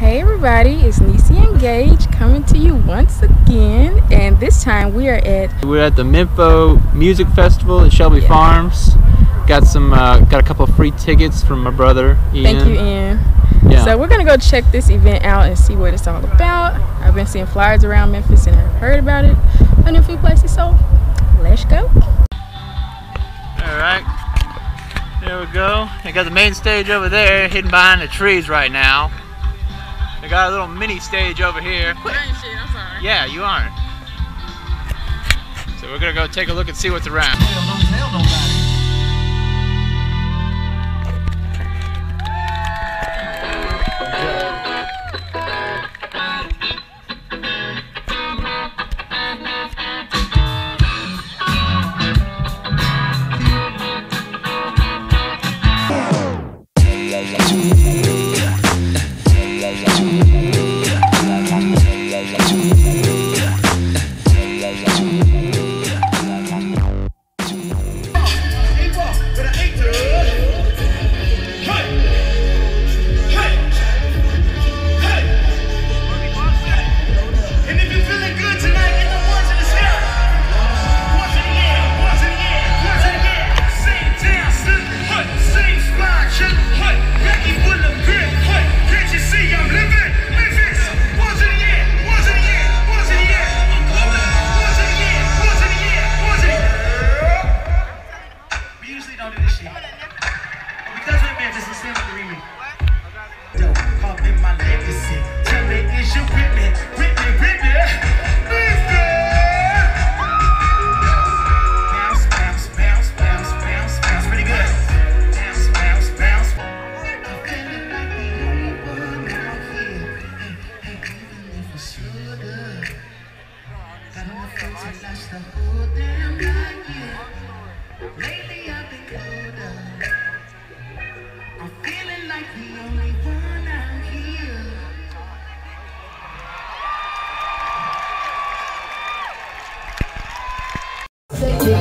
Hey everybody, it's Nesse and Gage coming to you once again, and this time we are at We're at the Mempho Music Festival at Shelby Yeah. Farms. Got some, uh, got a couple of free tickets from my brother Ian. Thank you, Ian. Yeah. So we're gonna go check this event out and see what it's all about. I've been seeing flyers around Memphis and I've heard about it in a few places, so let's go. All right. There we go. They got the main stage over there, hidden behind the trees right now. They got a little mini stage over here. Yeah, you aren't. So we're gonna go take a look and see what's around.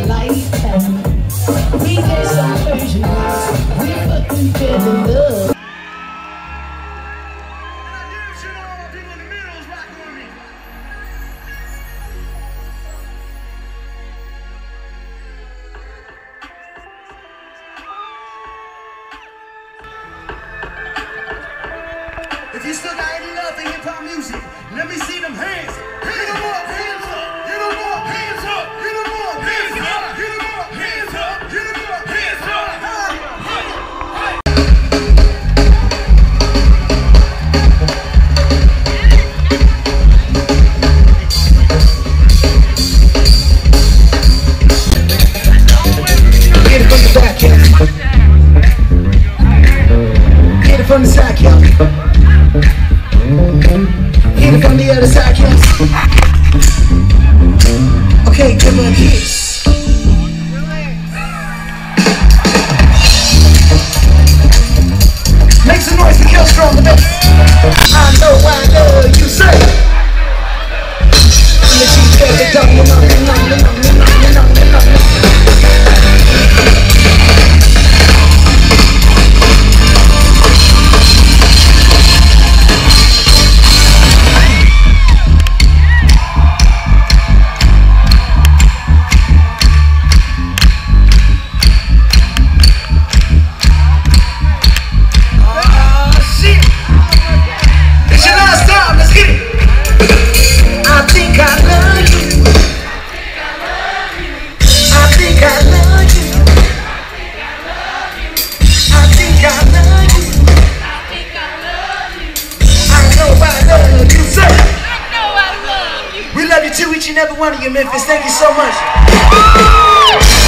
Life We get some version We fucking in love. Let me see them hands. Up, hands up, up, hands up, up, hands up, up, hands up, up, hands up. From the side, yeah. Here from the other side, yes. Okay, give her a kiss. each and every one of you, Memphis. Thank you so much.